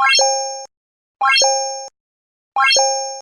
Thank you.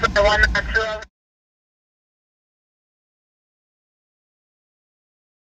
for 102